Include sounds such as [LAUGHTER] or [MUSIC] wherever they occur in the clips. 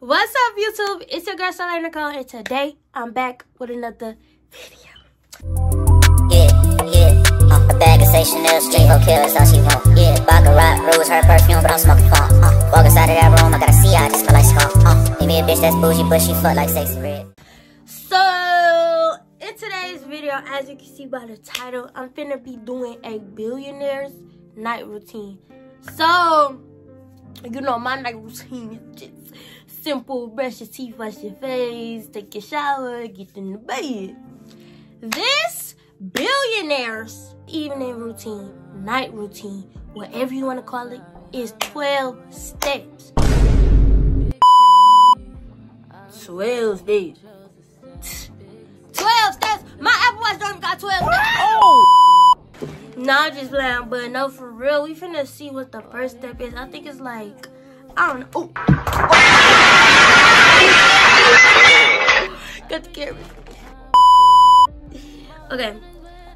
What's up, YouTube? It's your girl, Starlight Nicole, and today I'm back with another video. Yeah, yeah. Uh, a bag of say Chanel, straight hoe kill, that's all she want. Yeah, Baccarat, rose, her perfume, but I'm smoking funk. Uh, walk inside of that room, I gotta see, I just feel like skunk. Uh, maybe a bitch that's bougie, but she fuck like Sexyy Red. So, in today's video, as you can see by the title, I'm finna be doing a billionaire's night routine. So, you know, my night routine is just simple. Brush your teeth, wash your face, take a shower, get in the bed. This billionaire's evening routine, night routine, whatever you want to call it, is 12 steps. 12 steps. 12 steps. My Apple Watch don't got 12 steps. Oh! Nah, just playing, but no, for real. We finna see what the first step is. I think it's like, I don't know. Oh. oh! The camera. Okay,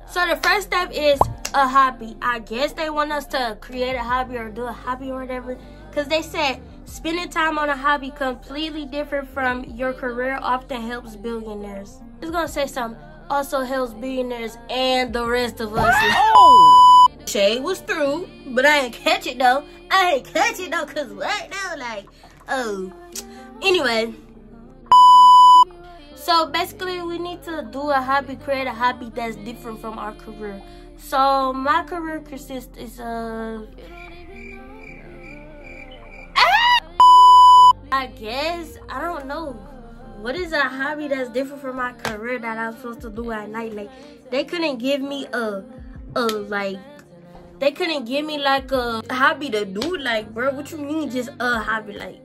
so the first step is a hobby. I guess they want us to create a hobby or do a hobby or whatever. Because they said spending time on a hobby completely different from your career often helps billionaires. It's going to say something. Also helps billionaires and the rest of us. Oh. Shay was through, but I ain't catch it though. I ain't catch it though, cause right now, like, oh. Anyway. So basically we need to do a hobby, create a hobby that's different from our career. So my career consists is a. I guess I don't know. What is a hobby that's different from my career that I'm supposed to do at night? Like they couldn't give me a a like they couldn't give me like a hobby to do. Like, bro, what you mean just a hobby? Like,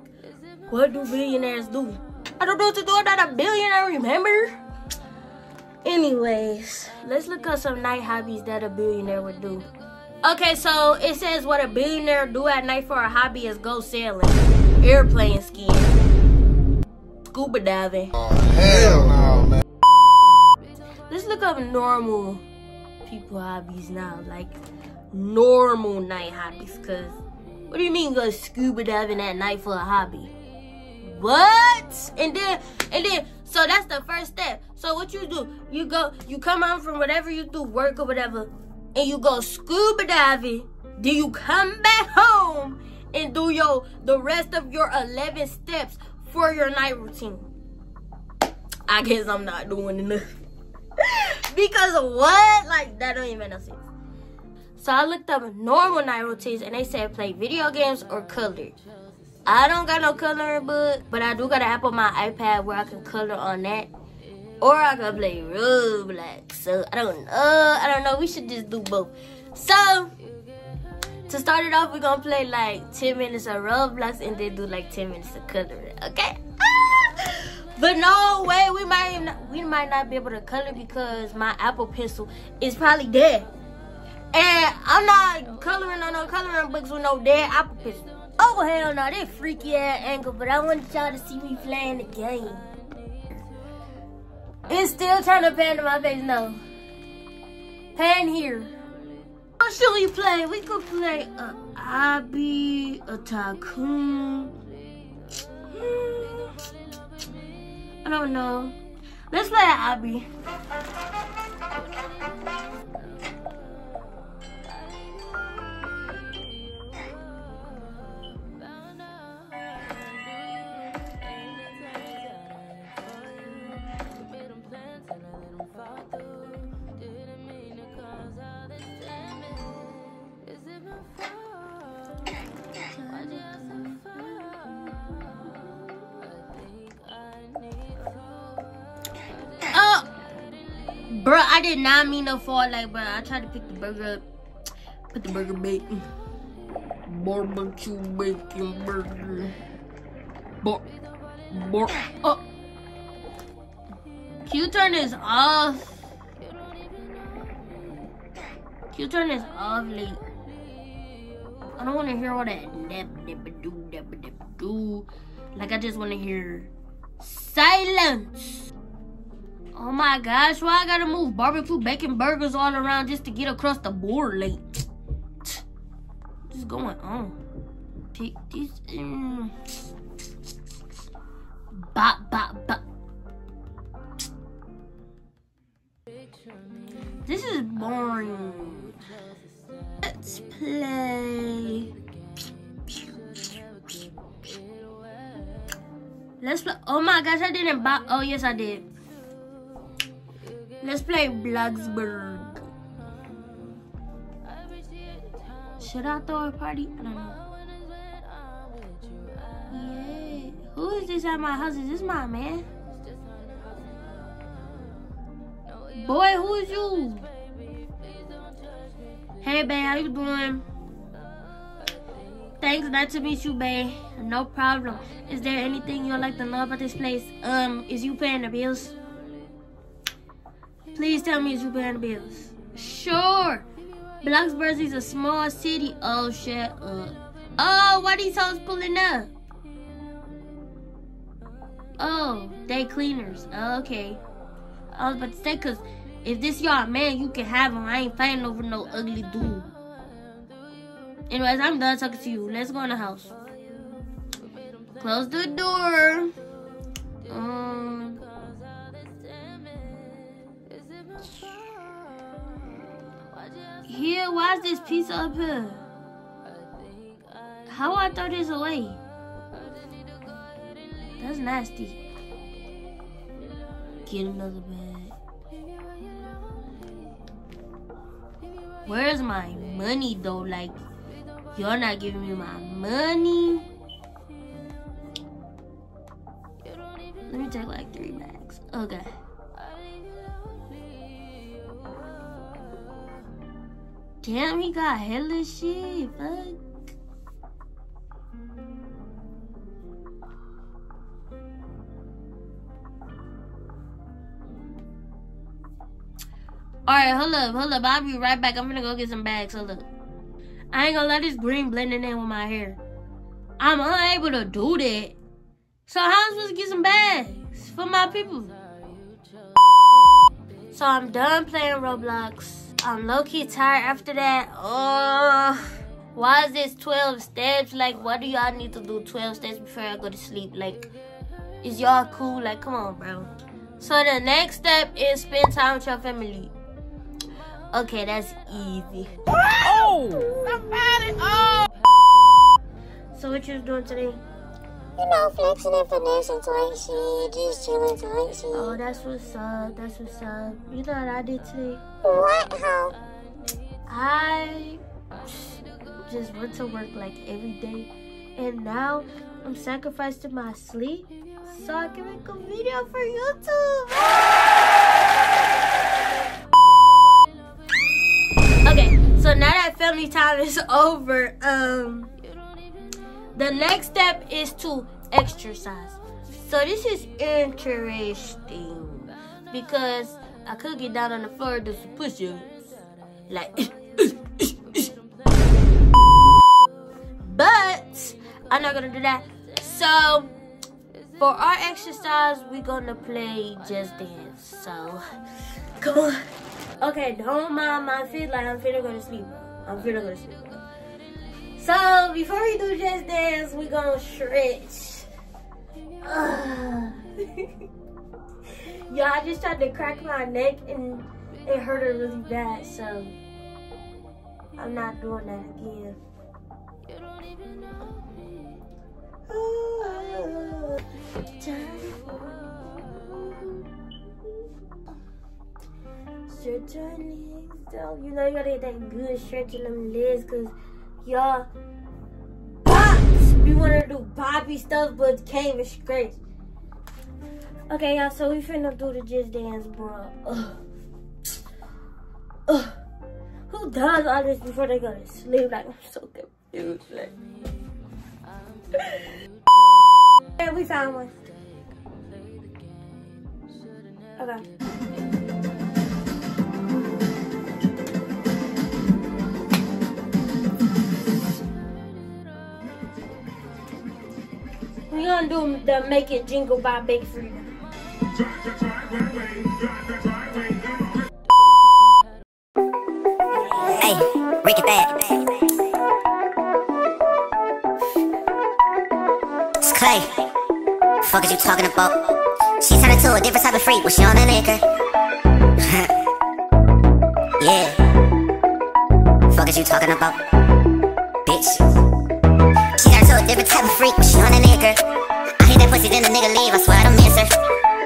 what do billionaires do? I don't know what to do. I'm not a billionaire, remember? Anyways, let's look up some night hobbies that a billionaire would do. Okay, so it says what a billionaire do at night for a hobby is go sailing, airplane skiing, scuba diving. Oh, hell no, man. Let's look up normal people hobbies now, like normal night hobbies. Cause what do you mean go scuba diving at night for a hobby? What? And then and then so that's the first step. So what you do? You go you come home from whatever you do, work or whatever, and you go scuba diving. Then you come back home and do your the rest of your 11 steps for your night routine. I guess I'm not doing enough. [LAUGHS] because of what? Like that don't even make sense. So I looked up normal night routines and they said play video games or color. I don't got no coloring book, but I do got an app on my iPad where I can color on that. Or I can play Roblox. So I don't know. I don't know. We should just do both. So to start it off, we're gonna play like 10 minutes of Roblox and then do like 10 minutes of coloring. Okay? Ah! But no way, we might not, we might not be able to color because my Apple Pencil is probably dead. And I'm not coloring on no coloring books with no dead Apple Pencil. Oh hell no, they freaky ass angle, but I wanted y'all to see me playing the game. It's still trying to pan to my face, no. Pan here. What should we play? We could play a obby, a Tycoon. Hmm. I don't know. Let's play an obby. Did not mean to fall like, bro. I tried to pick the burger up, put the burger bacon, barbecue bacon burger, bar, bar. Uh. Oh, Q turn is off. Q turn is off late. I don't want to hear all that dab dab do dab dab do. Like I just want to hear silence. Oh my gosh, why I gotta move barbecue bacon burgers all around just to get across the board late? What's going on? Pick this. Mm. bop, bop, bop. This is boring. Let's play. Let's play. Oh my gosh, I didn't buy. Oh, yes, I did. Let's play Bloxburg. Should I throw a party? I don't know. Yeah. Who is this at my house? Is this my man? Boy, who is you? Hey, babe, how you doing? Thanks, nice to meet you, babe. No problem. Is there anything you'd like to know about this place? Um, is you paying the bills? Please tell me it's paying the bills? Sure. Bloxburg is a small city. Oh, shut up. Oh, why these hoes pulling up? Oh, they cleaners. Okay. I was about to say, because if this y'all man, you can have him. I ain't fighting over no ugly dude. Anyways, I'm done talking to you. Let's go in the house. Close the door. Um. Here, why is this pizza up here? How I throw this away? That's nasty. Get another bag. Where's my money though? Like, you're not giving me my money. Let me take like three bags. Okay. Damn, he got hella shit. Fuck. Alright, hold up, hold up. I'll be right back. I'm gonna go get some bags. Hold up. I ain't gonna let this green blending in with my hair. I'm unable to do that. So how am I supposed to get some bags for my people? So I'm done playing Roblox. I'm low-key tired after that. Oh, why is this 12 steps? Like, what do y'all need to do 12 steps before I go to sleep? Like, is y'all cool? Like, come on, bro. So the next step is spend time with your family. Okay, that's easy. Oh! Somebody! Oh! So what you doing today? You know, flexing and finessing type shit, just chilling type shit. Oh, that's what's up. That's what's up. You know what I did today? What? How? I just went to work like every day, and now I'm sacrificing my sleep so I can make a video for YouTube. Okay, so now that family time is [LAUGHS] over, um, the next step is to exercise. So this is interesting because I could get down on the floor do some push-ups, like. but I'm not gonna do that. So for our exercise, we're gonna play Just Dance. So come on. Okay, don't mind my feet like I'm finna go to sleep. I'm finna go to sleep. So before we do Just Dance, we gonna stretch. Y'all I just tried to crack my neck and it hurted really bad, so I'm not doing that again. Stretch your legs though. You know you gotta get that good stretch in them legs cause y'all pops be wanna do poppy stuff but can't even stretch. Okay, y'all, so we finna do the just dance, bro. Ugh. Ugh. Who does all this before they go to sleep? Like, I'm so confused. Like. [LAUGHS] and we found one. Okay. We gonna do the Make It Jingle by Big Freedia. Hey, Rick it back. It's Clay. Fuck is you talking about? She turned into a different type of freak when she on the liquor. [LAUGHS] yeah. Fuck is you talking about? Bitch. She turned into a different type of freak when she on the liquor. I pussy, then the nigga leave. I swear I don't miss her.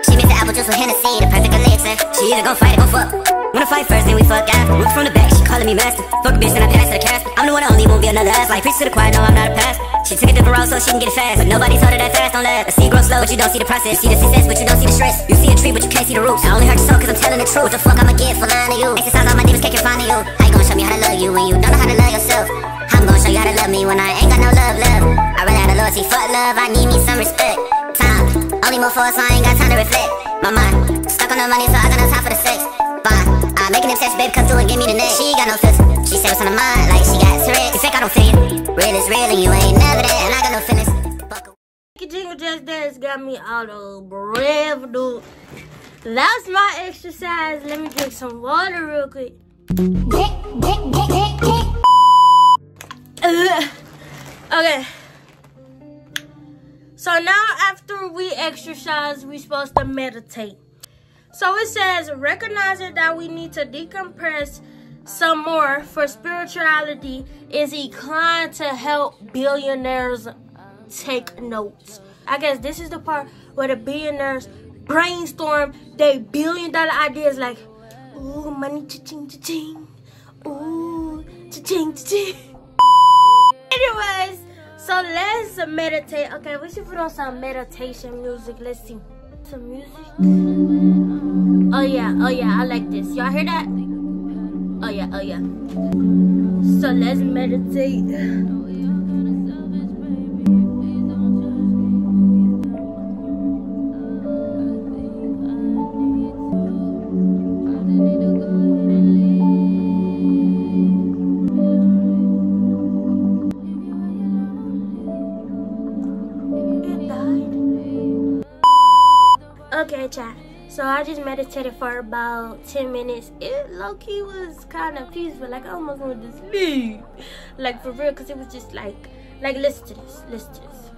She mix the apple juice with Hennessy, the perfect elixir. She either gon' fight or gon' fuck. Wanna fight first, then we fuck after. Look from the back, she calling me master. Fuck a bitch, then I pass to the casket. I'm the one that only won't be another ass. Like, preach to the choir, no, I'm not a pastor. She took a different route so she can get it fast. But nobody told her that fast, don't let. The seed grow slow, but you don't see the process. You see the success, but you don't see the stress. You see a tree, but you can't see the roots. I only heard your song cause I'm telling the truth. What the fuck I'ma get for lying to you? Exercise all my demons can't confine to you. How you gonna show me how to love you when you don't know how to love yourself? I'm gonna show you how to love me when I ain't got no love, love. I really had a loyalty, fuck love, I need me some respect. Time, only more for us, so I ain't got time to reflect. My mind, stuck on the money, so I got no time for the sex. Fine, I'm making them sex, baby, come through and give me the neck. She got no filter, she say what's on her mind, like she got Tourette's. You think I don't feel you? Real is real, and you ain't never there, and I got no feelings. Fuck Jingle Just Dance got me out of breath, dude. That's my exercise. Let me drink some water real quick. [LAUGHS] Okay. So now after we exercise, we're supposed to meditate. So it says recognizing that we need to decompress some more for spirituality is inclined to help billionaires take notes. I guess this is the part where the billionaires brainstorm their billion dollar ideas like, ooh, money cha-ching cha-ching. Ooh, cha-ching cha-ching. [LAUGHS] Anyways, so let's meditate. Okay, we should put on some meditation music. Let's see. Some music. Oh yeah, oh yeah, I like this. Y'all hear that? Oh yeah, oh yeah. So let's meditate. I just meditated for about 10 minutes. It low-key was kind of peaceful. Like I almost wanted to sleep. Like for real, because it was just like, like listen to this, listen to this.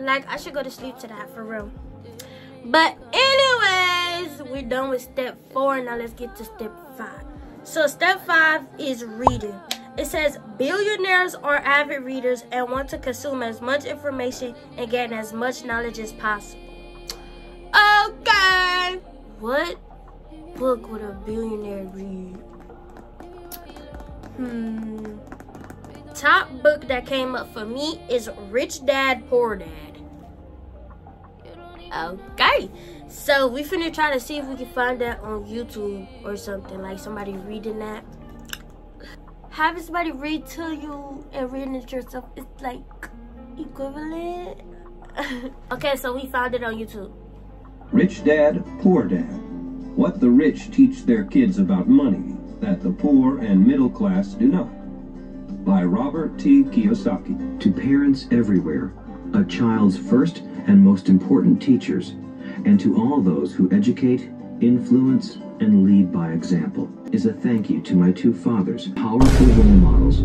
Like I should go to sleep to that for real. But anyways, we're done with step four. Now let's get to step five. So step five is reading. It says billionaires are avid readers and want to consume as much information and gain as much knowledge as possible. Okay. What book would a billionaire read? Hmm. Top book that came up for me is Rich Dad Poor Dad. Okay. So we finna try to see if we can find that on YouTube or something, like somebody reading that. Having somebody read to you and reading it yourself is like equivalent. [LAUGHS] okay, so we found it on YouTube. Rich Dad, Poor Dad. What the rich teach their kids about money that the poor and middle class do not. By Robert T. Kiyosaki. To parents everywhere, a child's first and most important teachers, and to all those who educate, influence, and lead by example, is a thank you to my two fathers, powerful role models.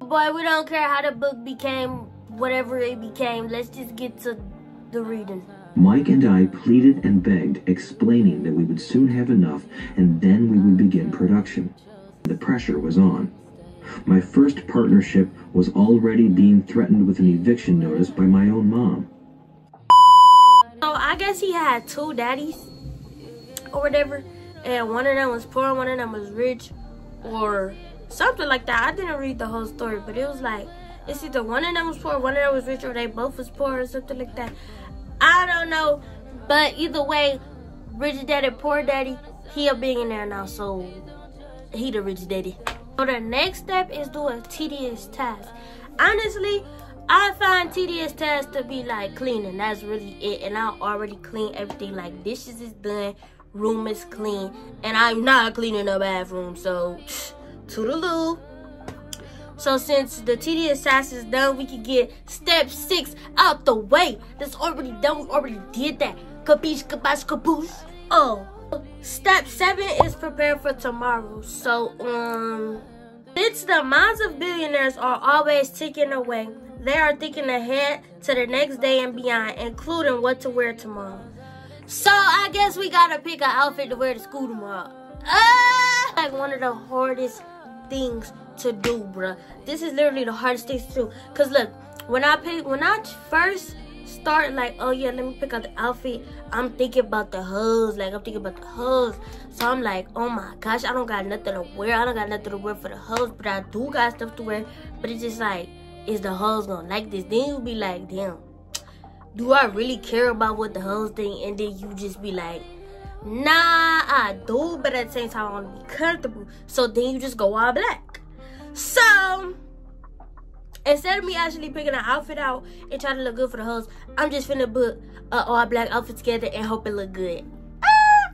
Boy, we don't care how the book became whatever it became. Let's just get to the reading. Mike and I pleaded and begged, explaining that we would soon have enough and then we would begin production. The pressure was on. My first partnership was already being threatened with an eviction notice by my own mom. So I guess he had two daddies or whatever, and one of them was poor, one of them was rich, or something like that. I didn't read the whole story, but it was like it's either one of them was poor, one of them was rich, or they both was poor, or something like that. I don't know, but either way, rich daddy, poor daddy, he a billionaire now, so he the rich daddy. So the next step is do a tedious task. Honestly, I find tedious tasks to be like cleaning. That's really it. And I already clean everything. Like dishes is done, room is clean, and I'm not cleaning the bathroom. So [SNIFFS] toodaloo. So since the tedious task is done, we can get step six out the way. That's already done. We already did that. Capiche, cabash, caboose. Oh. Step seven is prepare for tomorrow. So um It's the minds of billionaires are always ticking away. They are thinking ahead to the next day and beyond, including what to wear tomorrow. So I guess we gotta pick an outfit to wear to school tomorrow. Ah! Like one of the hardest things to do, bruh. This is literally the hardest thing to do. Cause look, when I pick, when I first start like, oh yeah, let me pick out the outfit. I'm thinking about the hoes, like I'm thinking about the hoes. So I'm like, oh my gosh, I don't got nothing to wear. I don't got nothing to wear for the hoes, but I do got stuff to wear. But it's just like, is the hoes gonna like this? Then you'll be like, damn, do I really care about what the hoes thing? And then you just be like, nah, I do, but at the same time, I want to be comfortable. So then you just go all black. So instead of me actually picking an outfit out and trying to look good for the hoes, I'm just finna put an all black outfit together and hope it look good. Ah!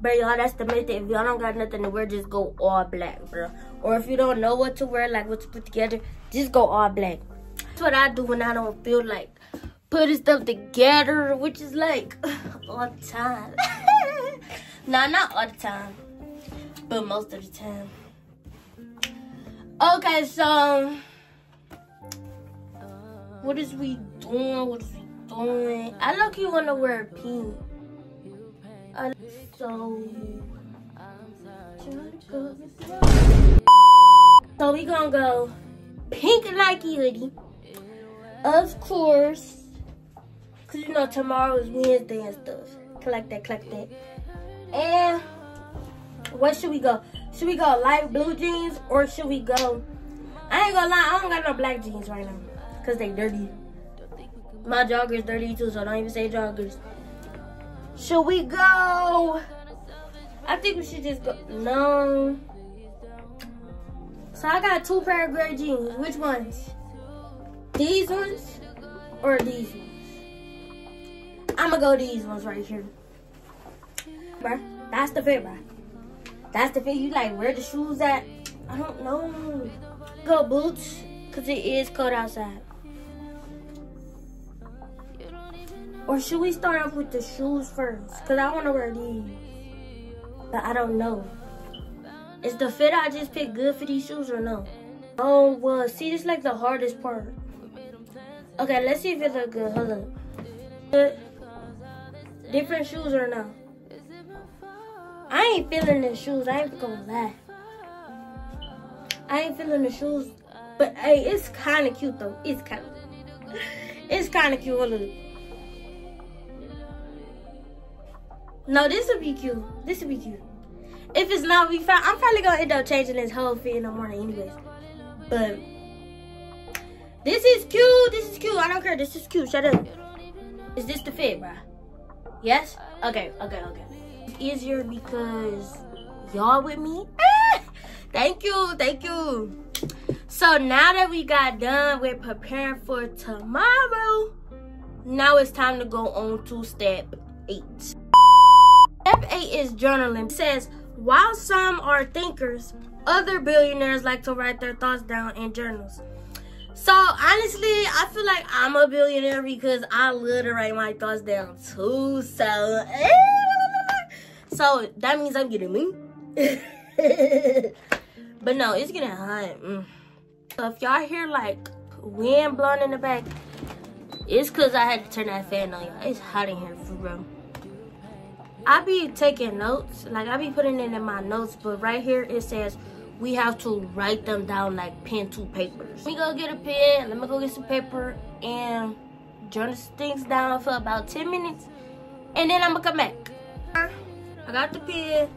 But y'all, that's the method. If y'all don't got nothing to wear, just go all black, bro. Or if you don't know what to wear, like what to put together, just go all black. That's what I do when I don't feel like putting stuff together, which is like [LAUGHS] all the time. [LAUGHS] nah, not all the time, but most of the time. Okay, so what is we doing? What is we doing? I look you wanna wear pink. So so we gonna go pink Nike hoodie. Of course. Cause you know tomorrow is Wednesday and stuff. Collect that, collect that. And what should we go? Should we go light blue jeans or should we go? I ain't gonna lie, I don't got no black jeans right now. Cause they dirty. My jogger's dirty too, so don't even say joggers. Should we go? I think we should just go. No. So I got two pair of gray jeans. Which ones? These ones or these ones? I'ma go these ones right here. Bruh, that's the fit, bruh. That's the fit. You like where the shoes at? I don't know. Go boots, cause it is cold outside. Or should we start off with the shoes first? Cause I wanna wear these. But I don't know. Is the fit I just picked good for these shoes or no? Oh, well, see, this is like the hardest part. Okay, let's see if it look good. Hold up. Different shoes or no? I ain't feeling the shoes. I ain't gonna lie. I ain't feeling the shoes. But, hey, it's kind of cute, though. It's kind of... [LAUGHS] It's kind of cute. Hold up. No, this would be cute. This would be cute. If it's not, we. I'm probably gonna end up changing this whole fit in the morning, anyways. But this is cute. This is cute. I don't care. This is cute. Shut up. Is this the fit, bruh? Yes. Okay. Okay. Okay. Easier because y'all with me. Ah! thank you. Thank you. So now that we got done with preparing for tomorrow, now it's time to go on to step eight. Step 8 is journaling. It says, while some are thinkers, other billionaires like to write their thoughts down in journals. So honestly, I feel like I'm a billionaire because I write my thoughts down too. So, so that means I'm getting me. [LAUGHS] but no, it's getting hot. Mm. So if y'all hear like wind blowing in the back, it's because I had to turn that fan on. Y'all. It's hot in here for real. I be taking notes, like I be putting it in my notes, but right here it says we have to write them down like pen to papers. Let me go get a pen, let me go get some paper and journal things down for about 10 minutes and then I'm gonna come back. I got the pen.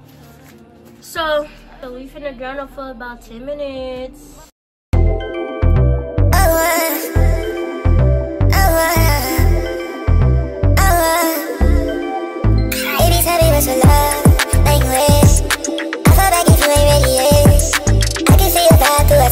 So, so we finna journal for about 10 minutes.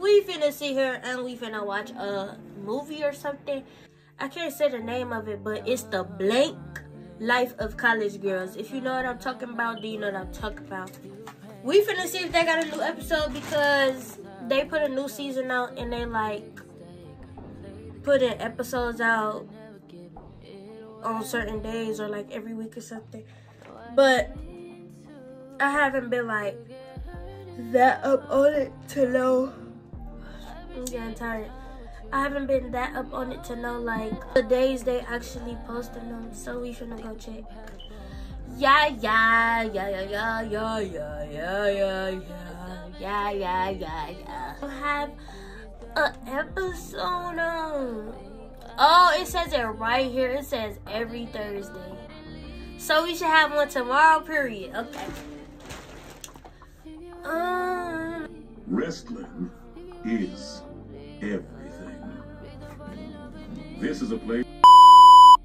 we finna sit here and we finna watch a movie or something. I can't say the name of it, but it's the blank life of college girls. If you know what I'm talking about, do you know what I'm talking about? We finna see if they got a new episode because they put a new season out and they like putting episodes out on certain days or like every week or something. But I haven't been like that up on it to know. I'm getting tired. I haven't been that up on it to know like the days they actually posting them. So we finna go check. Yeah, yeah, yeah, yeah, yeah, yeah, yeah, yeah, yeah, yeah, yeah, yeah, yeah. I have an episode on. Oh, it says it right here. It says every Thursday. So we should have one tomorrow, period. Okay. Um. Wrestling is everything. This is a place.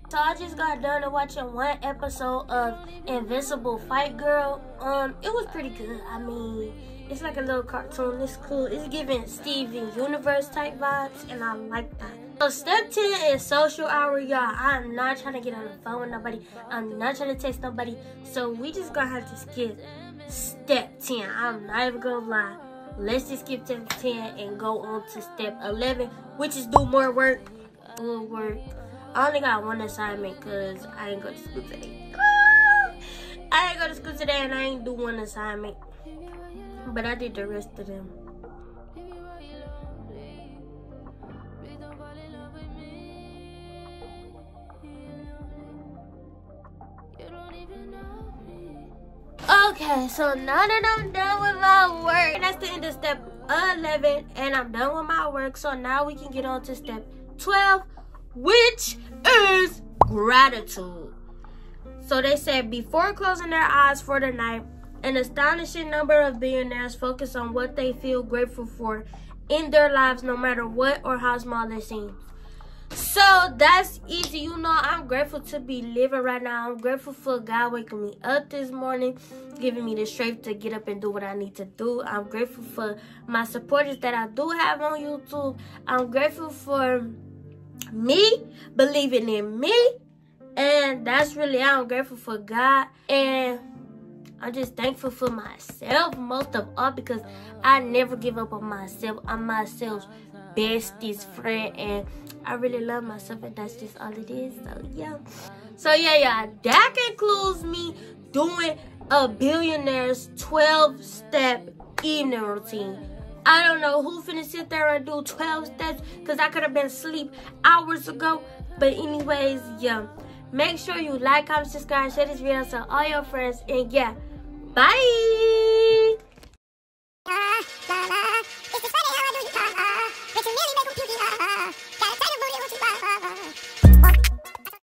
So I just got done watching one episode of Invincible Fight Girl. Um, it was pretty good. I mean, it's like a little cartoon. It's cool. It's giving Steven Universe type vibes, and I like that. So step 10 is social hour, y'all. I'm not trying to get on the phone with nobody. I'm not trying to text nobody. So we just gonna have to skip step 10. I'm not even gonna lie. Let's just skip step 10 and go on to step 11, which is do more work. More work. I only got one assignment because I ain't go to school today. Ah! I ain't go to school today and I ain't do one assignment. But I did the rest of them. Okay, so now that I'm done with my work, that's the end of step 11, and I'm done with my work. So now we can get on to step 12, which is gratitude. So they said before closing their eyes for the night, an astonishing number of billionaires focus on what they feel grateful for in their lives, no matter what or how small it seems. So that's easy. You know, I'm grateful to be living right now. I'm grateful for God waking me up this morning, giving me the strength to get up and do what I need to do. I'm grateful for my supporters that I do have on YouTube. I'm grateful for me believing in me. And that's really, I'm grateful for God. And I'm just thankful for myself most of all because I never give up on myself. I'm myself's Bestest friend and i really love myself and that's just all it is so yeah so yeah yeah that concludes me doing a billionaire's 12 step evening routine I don't know who finna sit there and do 12 steps because I could have been asleep hours ago. But anyways, yeah. Make sure you like, comment, subscribe, share this video to all your friends. And yeah, bye! [LAUGHS]